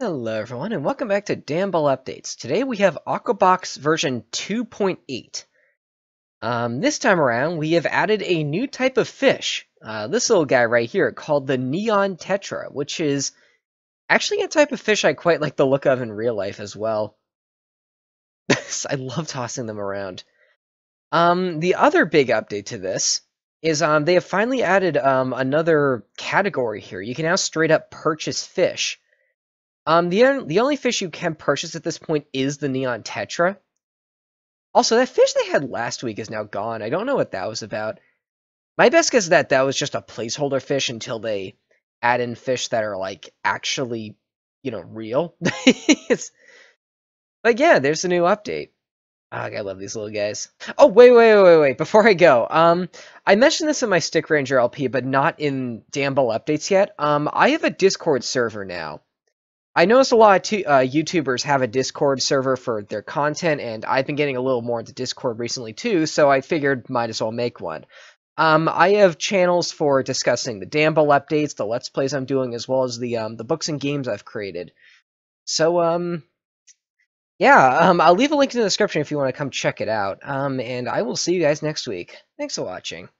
Hello everyone and welcome back to Dan-Ball Updates. Today we have Aqua Box version 2.8. Um, this time around we have added a new type of fish. Uh, this little guy right here called the Neon Tetra, which is actually a type of fish I quite like the look of in real life as well. I love tossing them around. Um, the other big update to this is um, they have finally added um, another category here. You can now straight up purchase fish. Um, the the only fish you can purchase at this point is the Neon Tetra. Also, that fish they had last week is now gone. I don't know what that was about. My best guess is that that was just a placeholder fish until they add in fish that are like actually, you know, real. but yeah, there's a new update. Oh, I love these little guys. Oh, wait, wait, wait, wait. Before I go, um, I mentioned this in my Stick Ranger LP, but not in Dan-Ball updates yet. Um, I have a Discord server now. I noticed a lot of t- uh, YouTubers have a Discord server for their content, and I've been getting a little more into Discord recently too, so I figured might as well make one. Um, I have channels for discussing the Dan-Ball updates, the Let's Plays I'm doing, as well as the um, the books and games I've created. So, um, yeah, um, I'll leave a link in the description if you want to come check it out. Um, and I will see you guys next week. Thanks for watching.